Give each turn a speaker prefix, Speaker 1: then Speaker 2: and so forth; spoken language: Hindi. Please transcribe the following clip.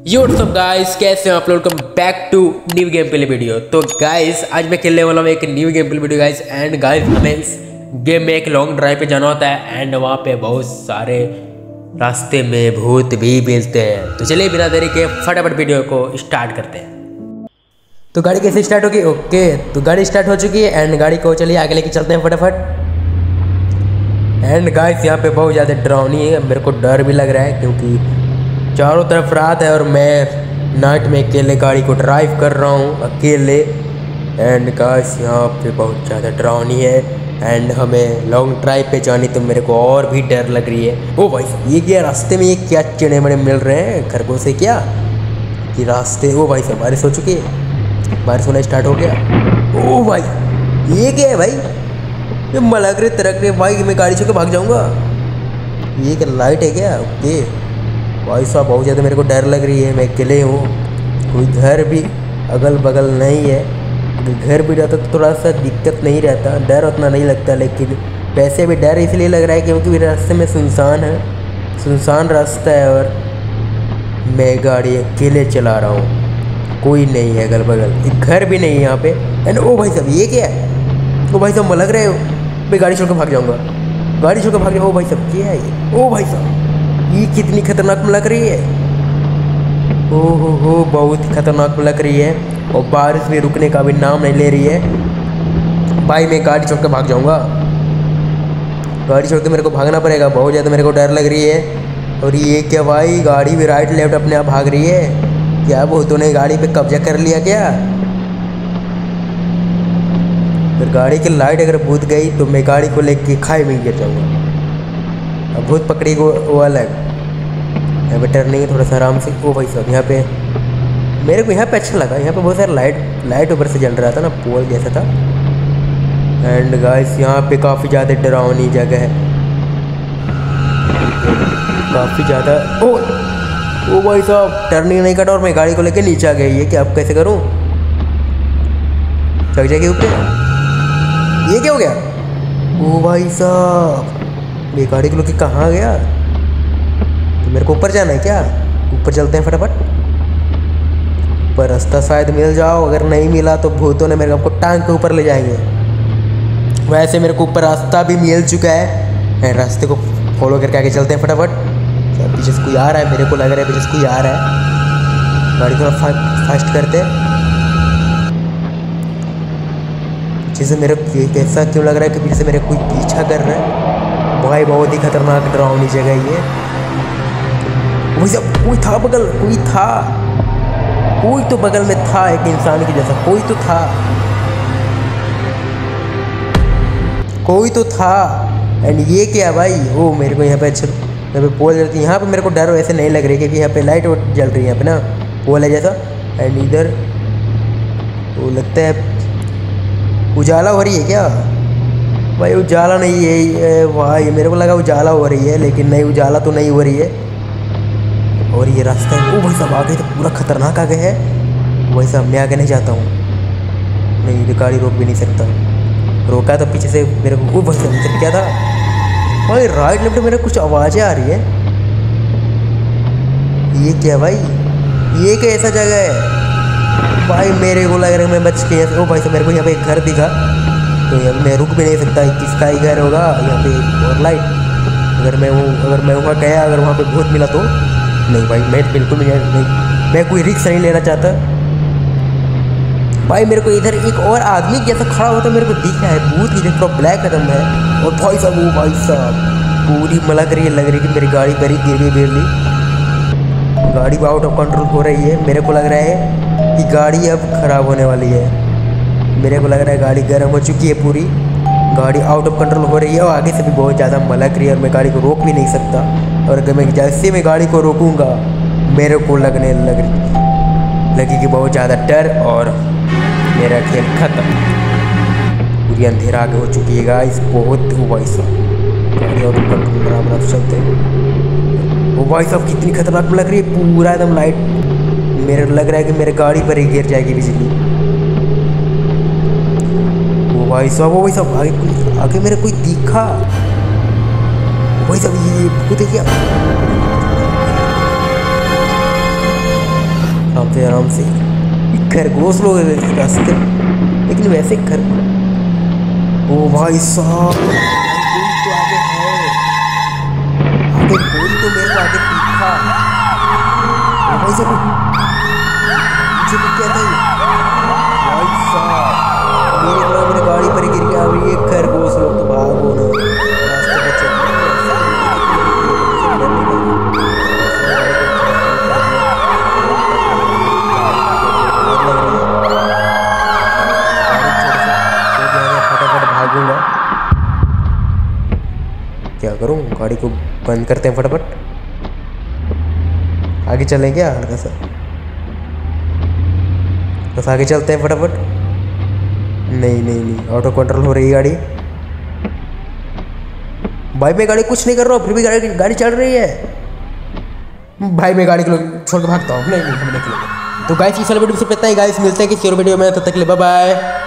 Speaker 1: सब गाइस कैसे हो आप लोग? Welcome back to new game play video तो गाइस आज मैं खेलने वाला हूँ एक new game play video guys and guys हमें गेम में एक लॉन्ग ड्राइव पे जाना होता है. एंड वहाँ पे बहुत सारे रास्ते में भूत भी मिलते हैं. तो चलिए बिना देरी के फटाफट वीडियो को स्टार्ट करते हैं. तो गाड़ी कैसे स्टार्ट होगी? ओके तो गाड़ी स्टार्ट हो चुकी है. एंड गाड़ी को चलिए आगे लेके चलते हैं फटाफट. एंड गाइस यहाँ पे बहुत ज़्यादा डरावनी है. मेरे को डर भी लग रहा है क्योंकि चारों तरफ़ रात है और मैं नाइट में अकेले गाड़ी को ड्राइव कर रहा हूँ, अकेले। एंड गाइस यहाँ पे बहुत ज़्यादा डरावनी है। एंड हमें लॉन्ग ड्राइव पे जानी तो मेरे को और भी डर लग रही है। ओ भाई ये क्या रास्ते में ये क्या चिड़े बड़े मिल रहे हैं? खरगोश से क्या? कि रास्ते, ओ भाई साहब, बारिश हो चुकी है। बारिश होना स्टार्ट हो गया। ओ भाई, ये क्या है भाई? ये रहे तरक रहे भाई, मैं गाड़ी छोड़ भाग जाऊँगा। ये क्या लाइट है क्या? ओके। भाई साहब, बहुत ज़्यादा मेरे को डर लग रही है, मैं अकेले हूँ। कोई घर भी अगल बगल नहीं है। घर भी रहता तो थोड़ा सा दिक्कत नहीं रहता, डर उतना नहीं लगता, लेकिन वैसे भी डर इसलिए लग रहा है क्योंकि रास्ते में सुनसान है। सुनसान रास्ता है और मैं गाड़ी अकेले चला रहा हूँ। कोई नहीं है अगल बगल एक घर भी नहीं है यहाँ पे। एंड ओ भाई साहब, ये क्या है? ओ भाई साहब लग रहे हो? मैं गाड़ी छोड़ भाग जाऊँगा। गाड़ी छोड़ कर भाग जाऊँ ओ भाई साहब, क्या है ये? ओ भाई साहब। ये कितनी खतरनाक लग रही है? ओ हो हो बहुत खतरनाक लग रही है। और बारिश भी रुकने का भी नाम नहीं ले रही है। भाई, मैं गाड़ी छोड़ कर भाग जाऊँगा। गाड़ी छोड़ के मेरे को भागना पड़ेगा। बहुत ज़्यादा मेरे को डर लग रही है। और ये क्या भाई, गाड़ी भी राइट लेफ़्ट अपने आप भाग रही है? क्या भूतों ने गाड़ी पे कब्जा कर लिया क्या? फिर गाड़ी की लाइट अगर भूत गई तो मैं गाड़ी को लेके खाई में गिर जाऊँगा। अब भूत पकड़ी को वो अलग। यहाँ पे टर्निंग थोड़ा सा आराम से। ओ भाई साहब, यहाँ पे मेरे को यहाँ पे अच्छा लगा। यहाँ पे बहुत सारा लाइट लाइट ऊपर से जल रहा था ना, पोल जैसा था। एंड गाइस यहाँ पे काफ़ी ज़्यादा डरावनी जगह है। काफ़ी ज़्यादा ओ ओ भाई साहब टर्निंग नहीं कटा और मैं गाड़ी को लेके नीचे आ गई है कि अब कैसे करूँ? चक जाएगी ऊपर? ये क्या हो गया? ओ भाई साहब। ये गाड़ी को लेके कहाँ गया? तो मेरे को ऊपर जाना है क्या? ऊपर चलते हैं फटाफट। पर रास्ता शायद मिल जाओ अगर नहीं मिला तो भूतों ने मेरे को टांग के ऊपर ले जाएँगे। वैसे मेरे को ऊपर रास्ता भी मिल चुका है। रास्ते को फॉलो करके आगे चलते हैं फटाफट। पीछे से कोई आ रहा है? मेरे को लग रहा है पीछे से कोई आ रहा है। गाड़ी थोड़ा फा, फास्ट करते पीछे से मेरे कैसा क्यों लग रहा है कि पीछे से मेरे कोई पीछा कर रहा है? भाई, बहुत ही खतरनाक डरावनी जगह ये। कोई था बगल, कोई था। कोई तो बगल में था एक इंसान की जैसा, कोई तो था। कोई तो था। एंड ये क्या भाई? ओ, मेरे को यहाँ पे अच्छा यहाँ पे पोल जलती यहाँ पे मेरे को डर वैसे नहीं लग रही क्योंकि यहाँ पे लाइट जल रही है यहाँ पे ना पोल है जैसा। एंड इधर वो लगता है उजाला हो रही है क्या? भाई उजाला नहीं है भाई मेरे को लगा उजाला हो रही है, लेकिन नहीं, उजाला तो नहीं हो रही है। और ये रास्ता है। ओ भाई साहब, आगे तो पूरा खतरनाक आगे है। भाई साहब, मैं आगे नहीं जाता हूँ। नहीं, ये गाड़ी रोक भी नहीं सकता। रोका तो पीछे से मेरे को ओ भाई साहब क्या था? भाई राइट लेफ़्ट मेरे कुछ आवाज़ें आ रही है। ये क्या भाई? ये कैसा जगह है? भाई, मेरे को लग रहा है मैं बच के ओ भाई साहब, मेरे को यहाँ पे एक घर दिखा। तो यहाँ मैं रुक भी नहीं सकता किसका ही घर होगा, यहाँ पे और लाइट अगर मैं वो अगर मैं वहाँ गया अगर वहाँ पे भूत मिला तो? नहीं भाई, मैं बिल्कुल नहीं नहीं। मैं कोई रिक्स नहीं लेना चाहता। भाई, मेरे को इधर एक और आदमी जैसा खड़ा होता मेरे को दिख रहा है, भूत ही थोड़ा ब्लैक कदम है। और भाई साहब वो भाई साहब, पूरी मलक रही है, लग रही कि मेरी गाड़ी बड़ी गिर गई बेरली गाड़ी आउट ऑफ़ कंट्रोल हो रही है, मेरे को लग रहा है कि गाड़ी अब ख़राब होने वाली है। मेरे को लग रहा है गाड़ी गर्म हो चुकी है पूरी। गाड़ी आउट ऑफ़ कंट्रोल हो रही है और आगे से भी बहुत ज़्यादा मलक रही है और मैं गाड़ी को रोक भी नहीं सकता। और अगर मैं जैसे मैं गाड़ी को रोकूँगा, मेरे को लगने लग, लगेगी बहुत ज़्यादा डर और मेरा खेल खत्म। पूरी अंधेरा आगे हो चुकी है गाइस बहुत वो भाई गाड़ी आउट ऑफ़ कंट्रोल चलते। वो भाई साहब कितनी खतरनाक लग रही है, पूरा एकदम लाइट मेरे लग रहा है कि मेरे गाड़ी पर ही गिर जाएगी बिजली। भाई साहब भाई साहब, आगे आगे मेरे कोई दिखा। भाई साहब, ये भूत है क्या से आराम से खरगोश लोग रास्ते लेकिन वैसे खर ओ भाई साहब तो कोई तो मेरे को आगे तो गाड़ी को बंद करते हैं फटाफट। आगे चलें क्या हल्का सा। बस आगे चलते हैं फटाफट। नहीं नहीं नहीं ऑटो कंट्रोल हो रही गाड़ी। भाई, मैं गाड़ी कुछ नहीं कर रहा हूँ, फिर भी गाड़ी गाड़ी चल रही है। भाई, मैं गाड़ी को छोड़ के भागता हूँ। नहीं नहीं, हम तो गाइस इस वाले वीडियो से पता है। गाइस मिलते हैं किसी और वीडियो में, तब तक बाय बाय